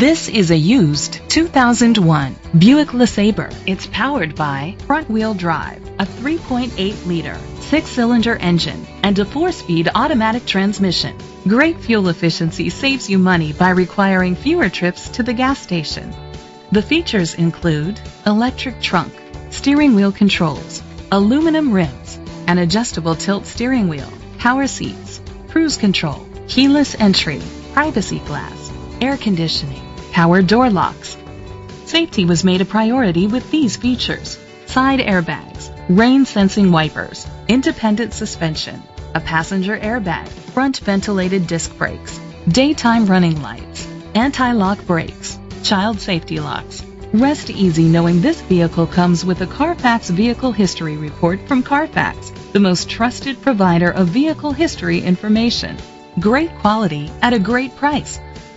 This is a used 2001 Buick LeSabre. It's powered by front-wheel drive, a 3.8-liter six-cylinder engine, and a four-speed automatic transmission. Great fuel efficiency saves you money by requiring fewer trips to the gas station. The features include electric trunk, steering wheel controls, aluminum rims, an adjustable tilt steering wheel, power seats, cruise control, keyless entry, privacy glass, air conditioning, power door locks. Safety was made a priority with these features. Side airbags, rain sensing wipers, independent suspension, a passenger airbag, front ventilated disc brakes, daytime running lights, anti-lock brakes, child safety locks. Rest easy knowing this vehicle comes with a Carfax Vehicle History Report from Carfax, the most trusted provider of vehicle history information. Great quality at a great price.